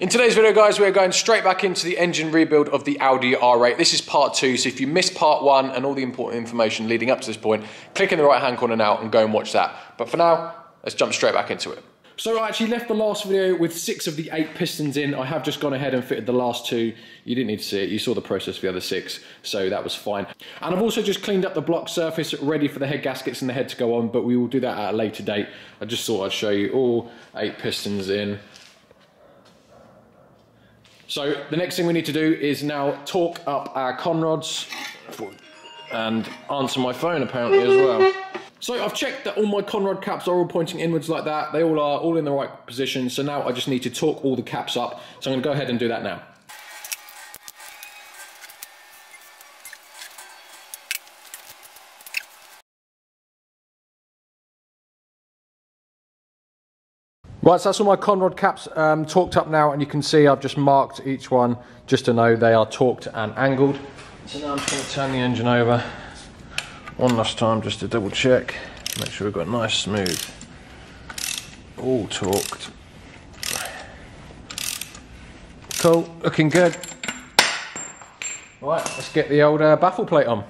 In today's video, guys, we're going straight back into the engine rebuild of the Audi R8. This is part two, so if you missed part one and all the important information leading up to this point, click in the right-hand corner now and go and watch that. But for now, let's jump straight back into it. So I actually left the last video with six of the eight pistons in. I have just gone ahead and fitted the last two. You didn't need to see it. You saw the process for the other six, so that was fine. And I've also just cleaned up the block surface ready for the head gaskets and the head to go on, but we will do that at a later date. I just thought I'd show you all eight pistons in. So the next thing we need to do is now torque up our conrods and answer my phone apparently as well. So I've checked that all my conrod caps are all pointing inwards like that. They all are all in the right position. So now I just need to torque all the caps up. So I'm gonna go ahead and do that now. Right, so that's all my conrod caps um, torqued up now, and you can see I've just marked each one just to know they are torqued and angled. So now I'm just going to turn the engine over one last time just to double check, make sure we've got nice smooth, all torqued. Cool, looking good. Right, let's get the old uh, baffle plate on.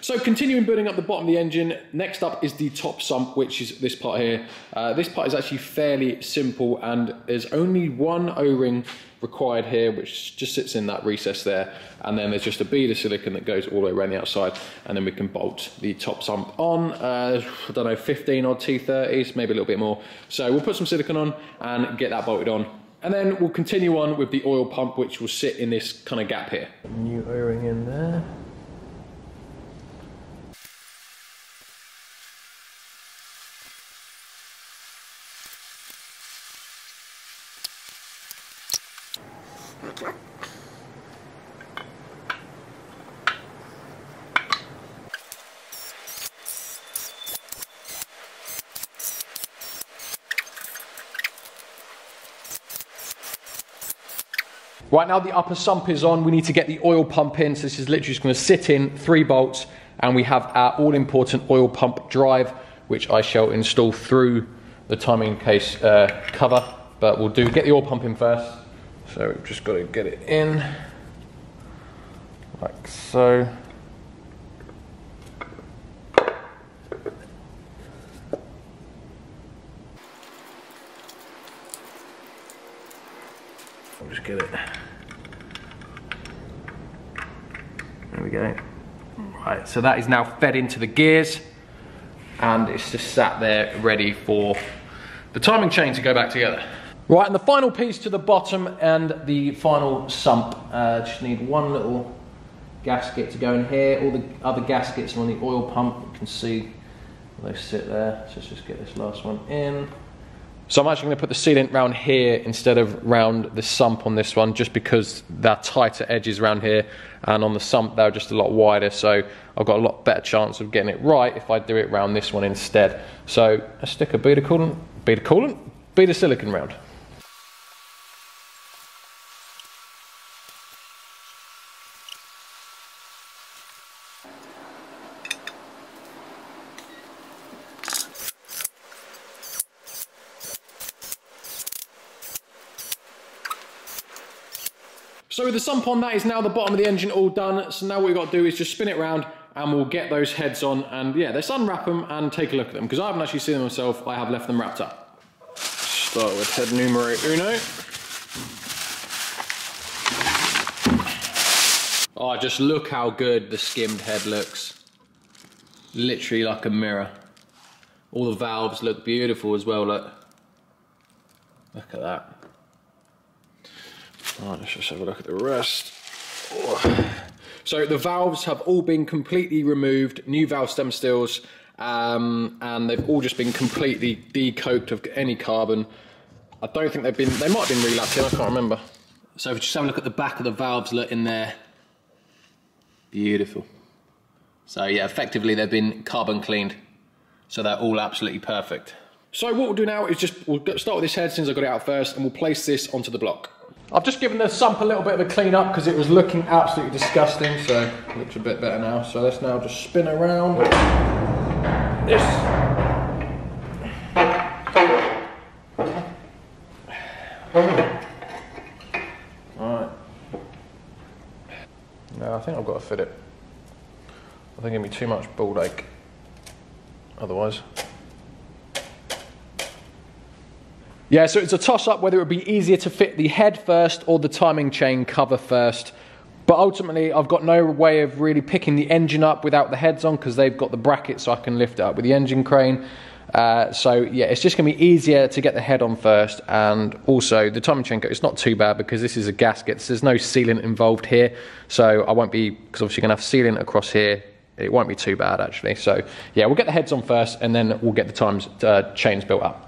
So continuing building up the bottom of the engine, next up is the top sump, which is this part here. Uh, this part is actually fairly simple and there's only one O-ring required here, which just sits in that recess there. And then there's just a bead of silicon that goes all the way around the outside. And then we can bolt the top sump on, uh, I don't know, 15 odd T30s, maybe a little bit more. So we'll put some silicon on and get that bolted on. And then we'll continue on with the oil pump, which will sit in this kind of gap here. New O-ring in there. Right now the upper sump is on, we need to get the oil pump in. So this is literally just gonna sit in three bolts and we have our all important oil pump drive, which I shall install through the timing case uh, cover. But we'll do, get the oil pump in first. So we've just gotta get it in, like so. Just get it. There we go. Right, so that is now fed into the gears and it's just sat there ready for the timing chain to go back together. Right, and the final piece to the bottom and the final sump. Uh, just need one little gasket to go in here. All the other gaskets are on the oil pump. You can see they sit there. So let's just get this last one in. So I'm actually going to put the sealant round here instead of round the sump on this one, just because they're tighter edges around here, and on the sump they're just a lot wider. So I've got a lot better chance of getting it right if I do it round this one instead. So stick a bead of coolant, bead of coolant, bead of silicon round. So the sump on, that is now the bottom of the engine all done. So now what we've got to do is just spin it around and we'll get those heads on and yeah, let's unwrap them and take a look at them because I haven't actually seen them myself. I have left them wrapped up. Start with head numero uno. Oh, just look how good the skimmed head looks. Literally like a mirror. All the valves look beautiful as well, look. Look at that. Right, let's just have a look at the rest. So the valves have all been completely removed, new valve stem seals, um, and they've all just been completely decoked of any carbon. I don't think they've been, they might have been relapped in, I can't remember. So if you just have a look at the back of the valves look in there. Beautiful. So yeah, effectively they've been carbon cleaned. So they're all absolutely perfect. So what we'll do now is just, we'll start with this head since I got it out first and we'll place this onto the block. I've just given the sump a little bit of a clean up because it was looking absolutely disgusting. So it looks a bit better now. So let's now just spin around this. Alright. No, I think I've got to fit it. I think it'd be too much ball ache otherwise. Yeah, so it's a toss up whether it would be easier to fit the head first or the timing chain cover first. But ultimately, I've got no way of really picking the engine up without the heads on because they've got the bracket so I can lift it up with the engine crane. Uh, so yeah, it's just going to be easier to get the head on first, and also the timing chain. It's not too bad because this is a gasket. So there's no sealant involved here, so I won't be because obviously you're going to have sealant across here. It won't be too bad actually. So yeah, we'll get the heads on first, and then we'll get the times uh, chains built up.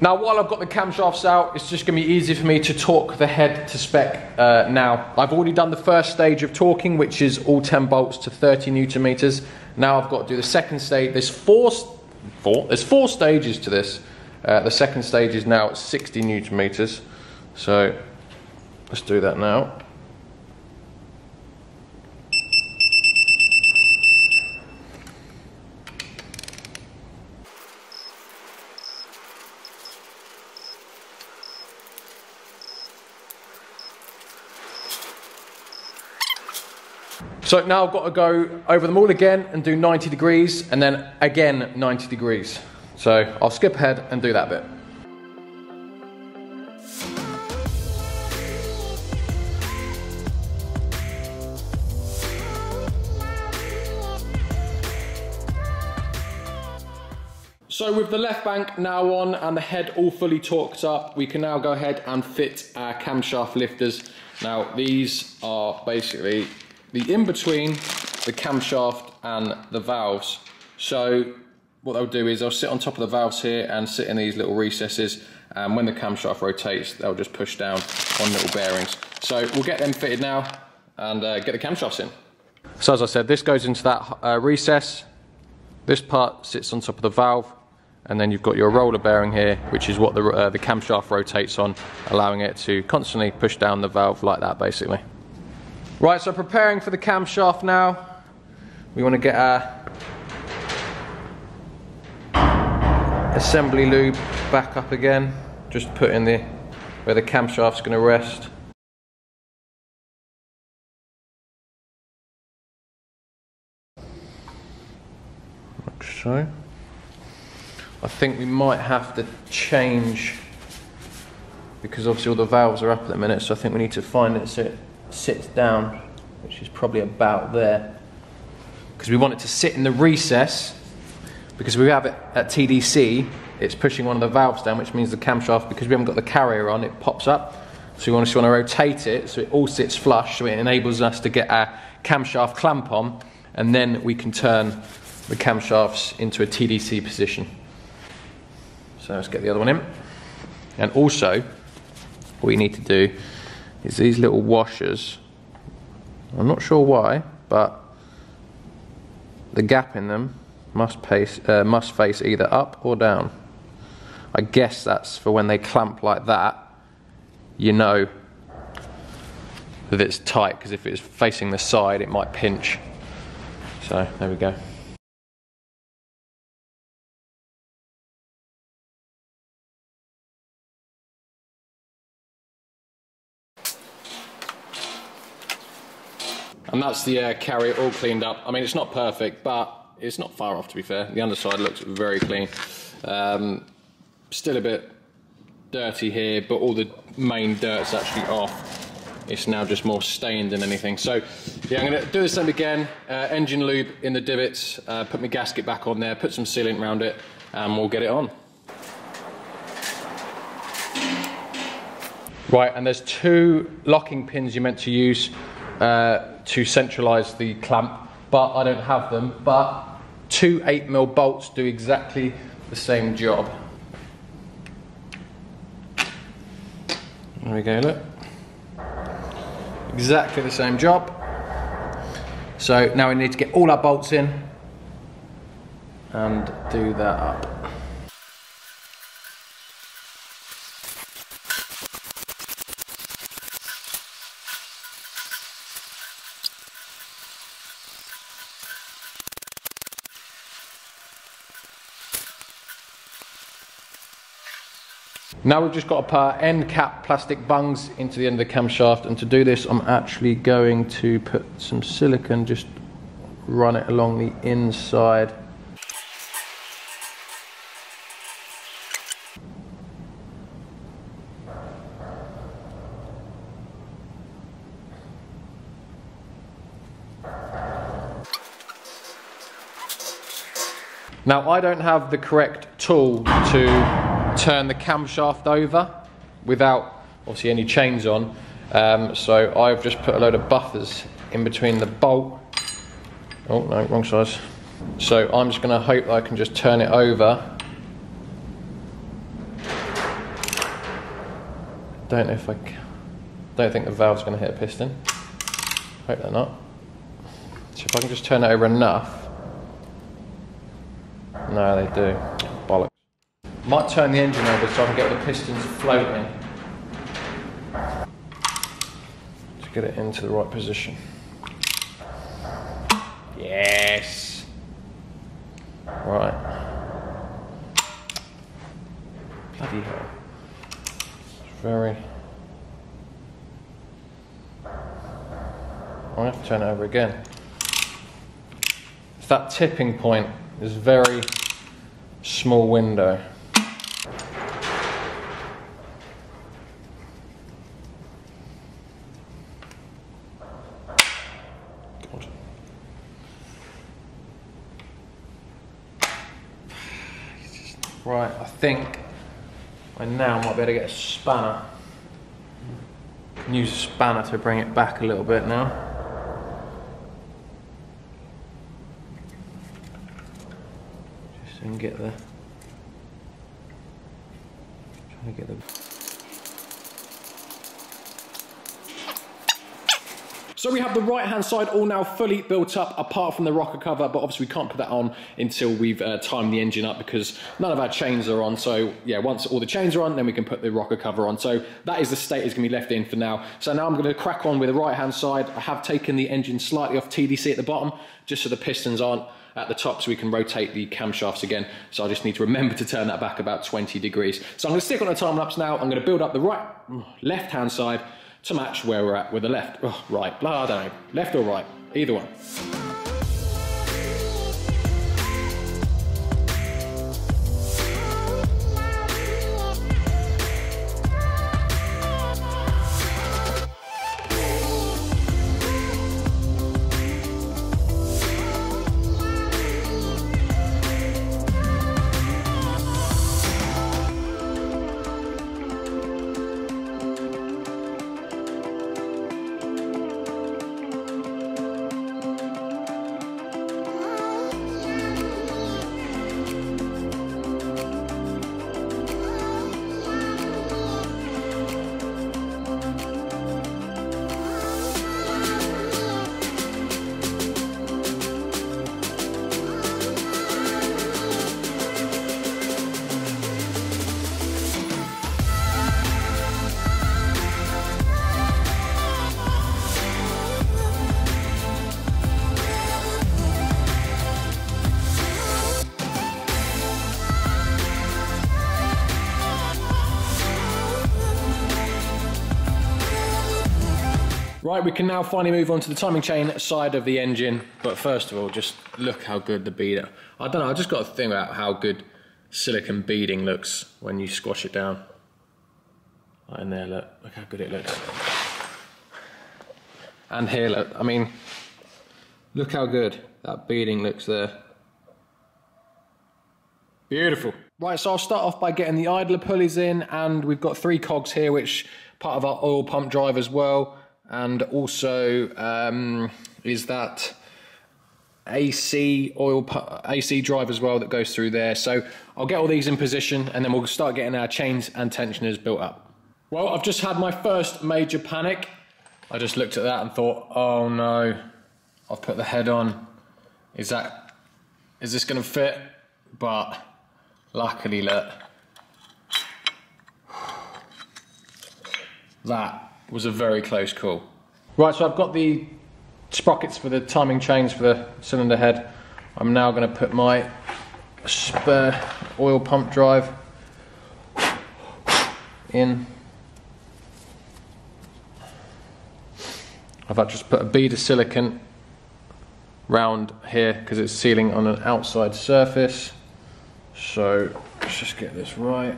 Now, while I've got the camshafts out, it's just gonna be easy for me to torque the head to spec uh, now. I've already done the first stage of torquing, which is all 10 bolts to 30 newton meters. Now I've got to do the second stage. There's four, four, there's four stages to this. Uh, the second stage is now at 60 newton meters. So let's do that now. So now I've got to go over them all again and do 90 degrees and then again 90 degrees. So I'll skip ahead and do that bit. So with the left bank now on and the head all fully torqued up, we can now go ahead and fit our camshaft lifters. Now these are basically the in-between the camshaft and the valves. So what they'll do is they'll sit on top of the valves here and sit in these little recesses and when the camshaft rotates they'll just push down on little bearings. So we'll get them fitted now and uh, get the camshafts in. So as I said this goes into that uh, recess, this part sits on top of the valve and then you've got your roller bearing here which is what the, uh, the camshaft rotates on allowing it to constantly push down the valve like that basically. Right, so preparing for the camshaft now. We want to get our assembly lube back up again. Just put in the where the camshaft's going to rest. Like so. I think we might have to change because obviously all the valves are up at the minute, so I think we need to find it so it sits down, which is probably about there. Because we want it to sit in the recess, because we have it at TDC, it's pushing one of the valves down, which means the camshaft, because we haven't got the carrier on, it pops up. So we want to, want to rotate it so it all sits flush, so it enables us to get our camshaft clamp on, and then we can turn the camshafts into a TDC position. So let's get the other one in. And also, what you need to do is these little washers. I'm not sure why, but the gap in them must, uh, must face either up or down. I guess that's for when they clamp like that, you know that it's tight because if it's facing the side it might pinch. So there we go. And that's the uh, carrier all cleaned up. I mean, it's not perfect, but it's not far off to be fair. The underside looks very clean. Um, still a bit dirty here, but all the main dirt's actually off. It's now just more stained than anything. So yeah, I'm gonna do the same again. Uh, engine lube in the divots, uh, put my gasket back on there, put some sealant around it, and we'll get it on. Right, and there's two locking pins you're meant to use uh, to centralize the clamp, but I don't have them. But two 8mm bolts do exactly the same job. There we go, look. Exactly the same job. So now we need to get all our bolts in and do that up. Now we've just got to put end cap plastic bungs into the end of the camshaft and to do this I'm actually going to put some silicone, just run it along the inside. Now I don't have the correct tool to turn the camshaft over without obviously any chains on. Um, so I've just put a load of buffers in between the bolt. Oh no, wrong size. So I'm just going to hope I can just turn it over. Don't know if I. Don't think the valve's going to hit a piston. Hope they're not. So if I can just turn it over enough. No, they do. Might turn the engine over so I can get the pistons floating. To get it into the right position. Yes. Right. Bloody hell. It's very... I have to turn it over again. That tipping point is very small window. Right, I think I now might be able to get a spanner. Use a spanner to bring it back a little bit now. Just so can get the trying to get the So we have the right hand side all now fully built up apart from the rocker cover, but obviously we can't put that on until we've uh, timed the engine up because none of our chains are on. So yeah, once all the chains are on, then we can put the rocker cover on. So that is the state it's gonna be left in for now. So now I'm gonna crack on with the right hand side. I have taken the engine slightly off TDC at the bottom, just so the pistons aren't at the top so we can rotate the camshafts again. So I just need to remember to turn that back about 20 degrees. So I'm gonna stick on the time lapse now. I'm gonna build up the right, left hand side to match where we're at with the left, oh, right, blah, I don't know, left or right, either one. Right, we can now finally move on to the timing chain side of the engine. But first of all, just look how good the beater. I don't know, I just got to think about how good silicon beading looks when you squash it down. Right in there, look, look how good it looks. And here, look, I mean, look how good that beading looks there. Beautiful. Right, so I'll start off by getting the idler pulleys in and we've got three cogs here, which part of our oil pump drive as well and also um, is that AC oil AC drive as well that goes through there. So I'll get all these in position and then we'll start getting our chains and tensioners built up. Well, I've just had my first major panic. I just looked at that and thought, oh no, I've put the head on. Is that, is this gonna fit? But luckily, look. That was a very close call. Right, so I've got the sprockets for the timing chains for the cylinder head. I'm now gonna put my spare oil pump drive in. I've just put a bead of silicon round here because it's sealing on an outside surface. So let's just get this right.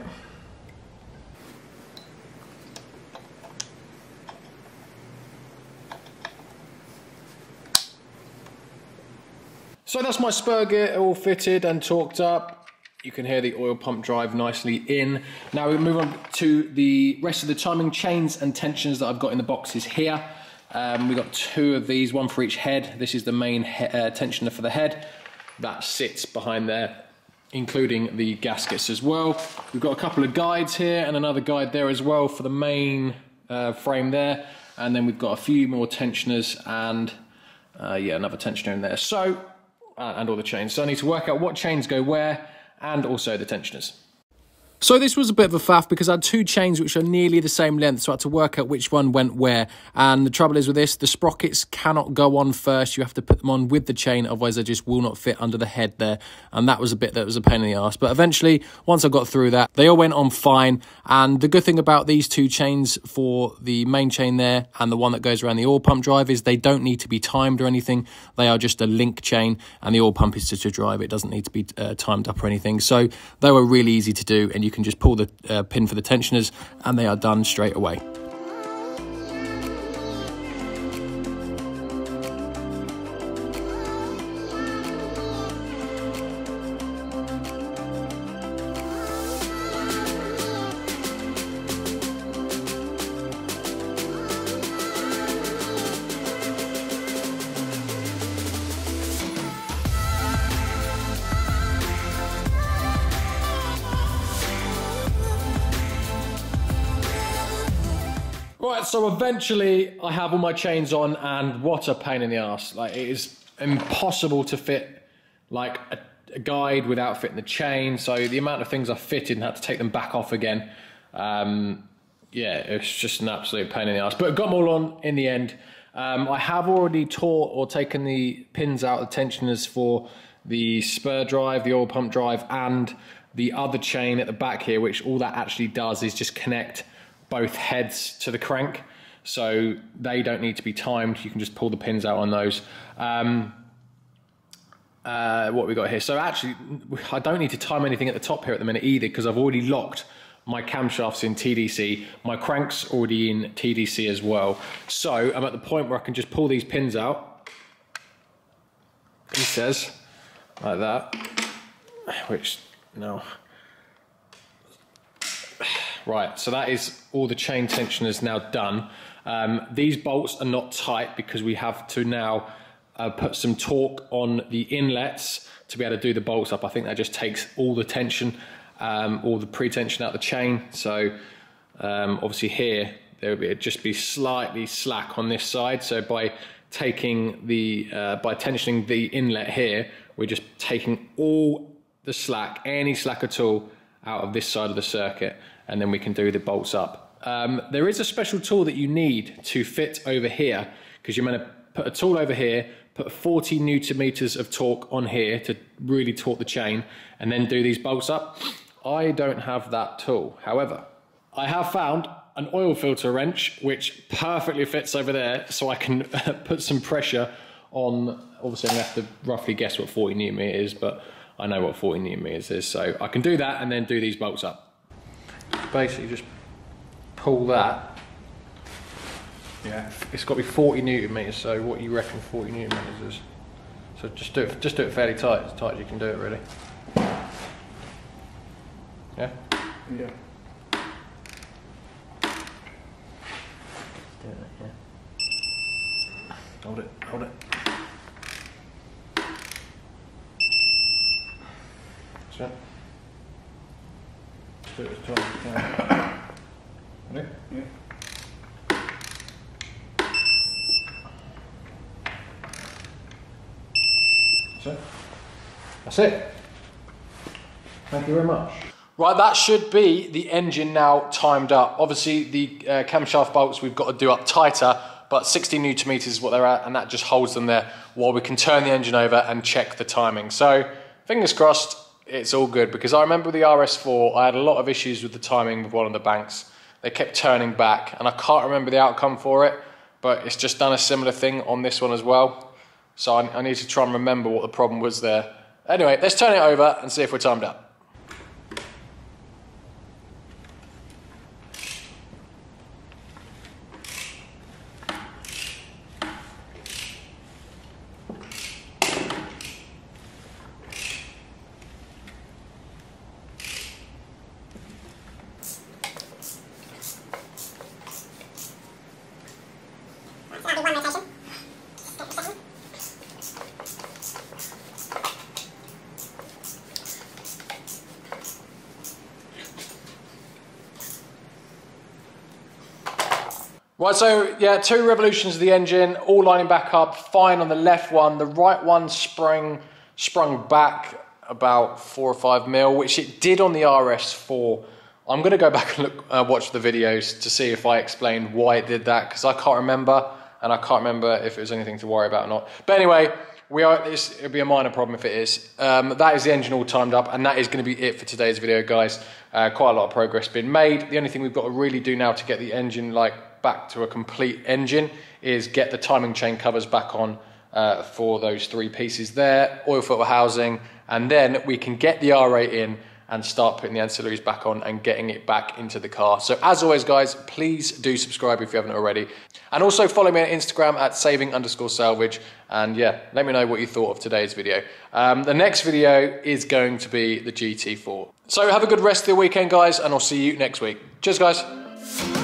So that's my spur gear all fitted and torqued up. You can hear the oil pump drive nicely in. Now we move on to the rest of the timing chains and tensions that I've got in the boxes here. Um, we've got two of these, one for each head. This is the main uh, tensioner for the head. That sits behind there, including the gaskets as well. We've got a couple of guides here and another guide there as well for the main uh, frame there. And then we've got a few more tensioners and uh, yeah, another tensioner in there. So, Uh, and all the chains. So I need to work out what chains go where and also the tensioners. So this was a bit of a faff because I had two chains which are nearly the same length, so I had to work out which one went where. And the trouble is with this, the sprockets cannot go on first. You have to put them on with the chain, otherwise they just will not fit under the head there. And that was a bit that was a pain in the ass. But eventually, once I got through that, they all went on fine. And the good thing about these two chains for the main chain there and the one that goes around the oil pump drive is they don't need to be timed or anything. They are just a link chain, and the oil pump is just a drive. It doesn't need to be uh, timed up or anything. So they were really easy to do, and you you can just pull the uh, pin for the tensioners and they are done straight away. Right, so eventually I have all my chains on and what a pain in the ass. Like it is impossible to fit like a, a guide without fitting the chain. So the amount of things I fitted and had to take them back off again. Um, yeah, it's just an absolute pain in the ass. But I got them all on in the end. Um, I have already taught or taken the pins out, the tensioners for the spur drive, the oil pump drive, and the other chain at the back here, which all that actually does is just connect both heads to the crank. So they don't need to be timed. You can just pull the pins out on those. Um, uh, what we got here. So actually, I don't need to time anything at the top here at the minute either because I've already locked my camshafts in TDC. My crank's already in TDC as well. So I'm at the point where I can just pull these pins out. He says, like that, which, no, Right, so that is all the chain tensioners now done. Um, these bolts are not tight because we have to now uh, put some torque on the inlets to be able to do the bolts up. I think that just takes all the tension, um, all the pre-tension out the chain. So um, obviously here, there would just be slightly slack on this side. So by taking the, uh, by tensioning the inlet here, we're just taking all the slack, any slack at all, out of this side of the circuit and then we can do the bolts up. Um, there is a special tool that you need to fit over here because you're going to put a tool over here, put 40 newton meters of torque on here to really torque the chain and then do these bolts up. I don't have that tool. However, I have found an oil filter wrench which perfectly fits over there so I can put some pressure on, obviously I'm gonna have to roughly guess what 40 newton meters is, but I know what 40 newton meters is. So I can do that and then do these bolts up basically just pull that. Yeah, it's got to be 40 newton meters. So what you reckon 40 newton meters is? So just do it, just do it fairly tight, as tight as you can do it, really. Yeah. Yeah. Hold it, hold it. That's it. do it as tight as you can. Ready? Yeah. That's it. That's it. Thank you very much. Right, that should be the engine now timed up. Obviously, the uh, camshaft bolts we've got to do up tighter, but 60 newton meters is what they're at, and that just holds them there while we can turn the engine over and check the timing. So, fingers crossed, it's all good because I remember the RS4, I had a lot of issues with the timing with one of the banks. They kept turning back, and I can't remember the outcome for it, but it's just done a similar thing on this one as well. So I, I need to try and remember what the problem was there. Anyway, let's turn it over and see if we're timed up. Right, so yeah, two revolutions of the engine, all lining back up, fine on the left one. The right one sprung, sprung back about four or five mil, which it did on the RS4. I'm gonna go back and look, uh, watch the videos to see if I explained why it did that, because I can't remember, and I can't remember if it was anything to worry about or not. But anyway, we are, it'll be a minor problem if it is. Um, that is the engine all timed up, and that is gonna be it for today's video, guys. Uh, quite a lot of progress been made. The only thing we've got to really do now to get the engine like back to a complete engine is get the timing chain covers back on uh, for those three pieces there, oil filter housing, and then we can get the R8 in and start putting the ancillaries back on and getting it back into the car. So as always, guys, please do subscribe if you haven't already. And also follow me on Instagram at saving underscore salvage. And yeah, let me know what you thought of today's video. Um, the next video is going to be the GT4. So have a good rest of the weekend, guys, and I'll see you next week. Cheers, guys.